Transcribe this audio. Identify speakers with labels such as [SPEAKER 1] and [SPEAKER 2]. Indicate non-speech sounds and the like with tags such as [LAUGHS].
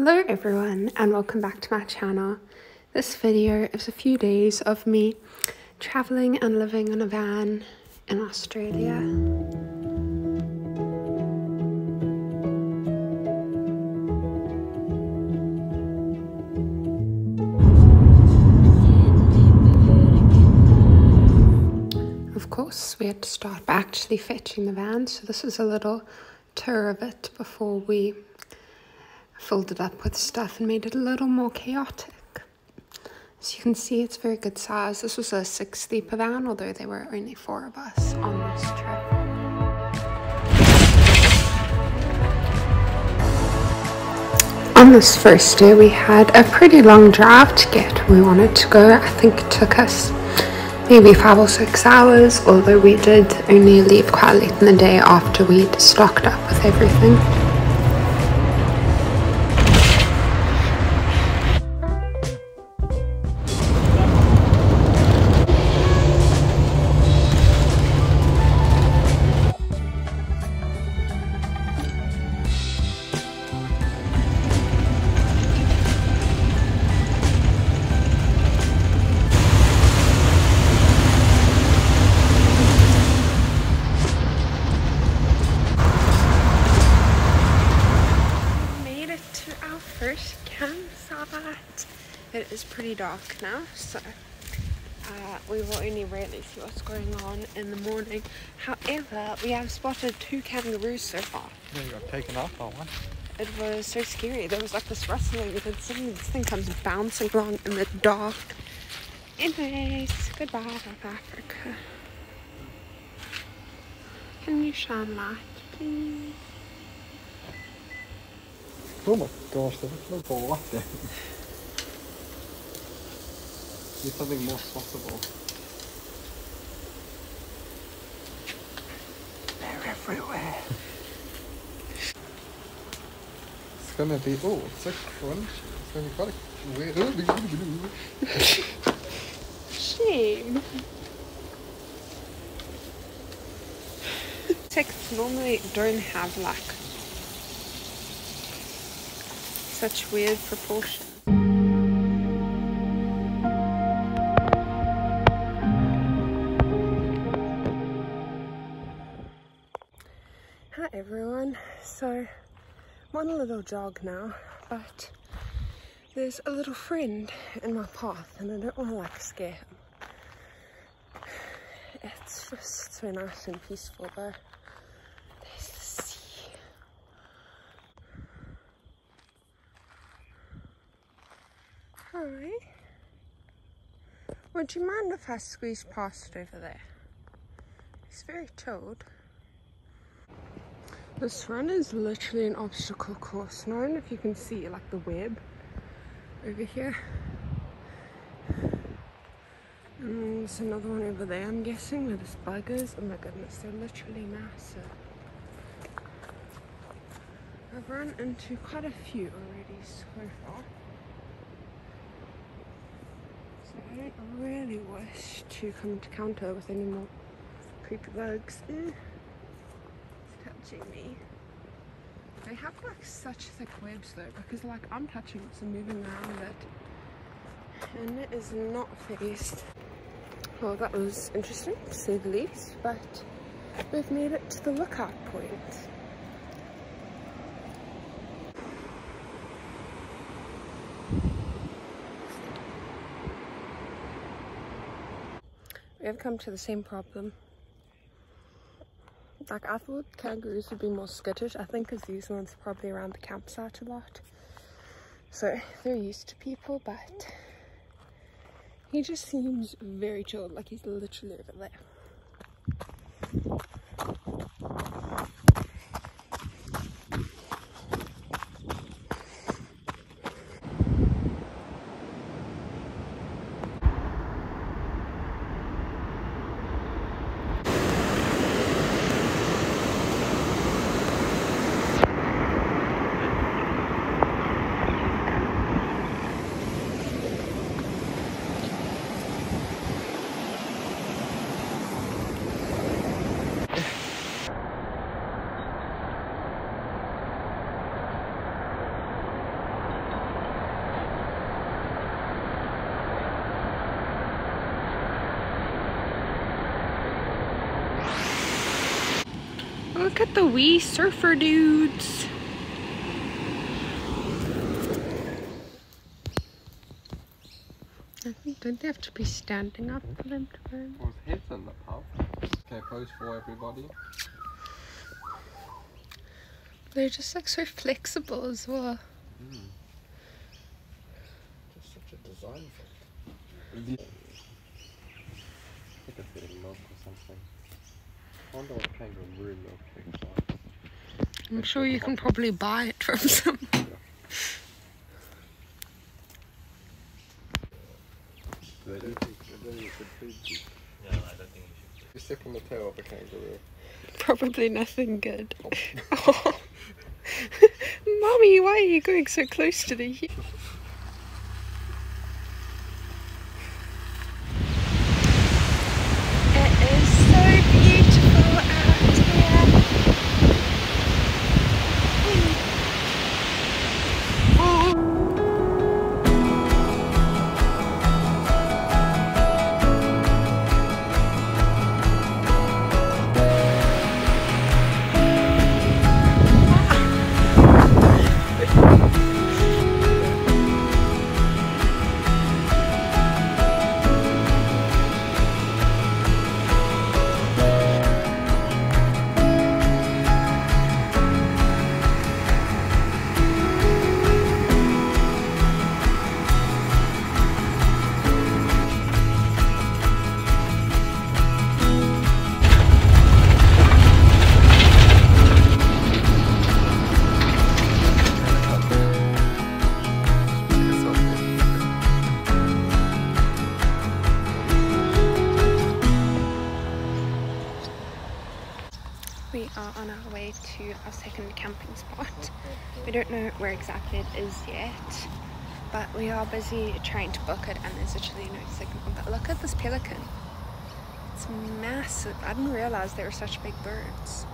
[SPEAKER 1] Hello everyone and welcome back to my channel. This video is a few days of me traveling and living in a van in Australia. Of course, we had to start by actually fetching the van, so this is a little tour of it before we filled it up with stuff and made it a little more chaotic. As you can see, it's very good size. This was a six sleeper van, although there were only four of us on this trip. On this first day, we had a pretty long drive to get where we wanted to go. I think it took us maybe five or six hours, although we did only leave quite late in the day after we'd stocked up with everything. Campsite. It is pretty dark now, so uh, we will only really see what's going on in the morning. However, we have spotted two kangaroos so far.
[SPEAKER 2] Yeah, you got taken off by one.
[SPEAKER 1] It was so scary. There was like this rustling, and then suddenly this thing comes bouncing along in the dark. Anyways, goodbye, South Africa. Can you shine light, please?
[SPEAKER 2] Oh my gosh, there was no ball up there. Need something more possible.
[SPEAKER 1] They're everywhere.
[SPEAKER 2] It's gonna be, oh, it's so crunchy. It's gonna be quite a weird.
[SPEAKER 1] Shame. Insects normally don't have like such weird proportions. Hi everyone. So I'm on a little jog now, but there's a little friend in my path and I don't want to like scare him. It's just so nice and peaceful though. There's the sea. Hi. Would you mind if I squeeze past over there? It's very chilled. This run is literally an obstacle course. I don't know if you can see like the web over here. And there's another one over there, I'm guessing, where there's buggers. Oh my goodness, they're literally massive. I've run into quite a few already so far. So I really wish to come to counter with any more creepy bugs. Eh, It's touching me. They have like such thick webs though, because like I'm touching it and moving around it. And it is not phased. Well, that was interesting to say the least, but we've made it to the lookout point. Have come to the same problem. Like I thought kangaroos would be more skittish. I think because these ones are probably around the campsite a lot. So they're used to people, but he just seems very chilled, like he's literally over there. Look at the wee surfer dudes. I think don't they have to be standing up for them to burn?
[SPEAKER 2] Was heads in the pub. Okay, pose for everybody.
[SPEAKER 1] They're just like so flexible as well. Hmm.
[SPEAKER 2] Just such a design thing. I think it's getting milk or something. I wonder what kangaroo milk tastes like.
[SPEAKER 1] I'm sure you can probably buy it from some.
[SPEAKER 2] Do they eat they don't eat the food?
[SPEAKER 3] No, I don't think you should.
[SPEAKER 2] You step on the tail of a kangaroo.
[SPEAKER 1] Probably nothing good. [LAUGHS] [LAUGHS] Mommy, why are you going so close to the [LAUGHS] second camping spot. We don't know where exactly it is yet, but we are busy trying to book it and there's literally no signal. But look at this pelican. It's massive. I didn't realize they were such big birds.